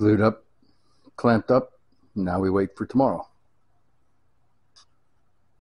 glued up, clamped up. Now we wait for tomorrow.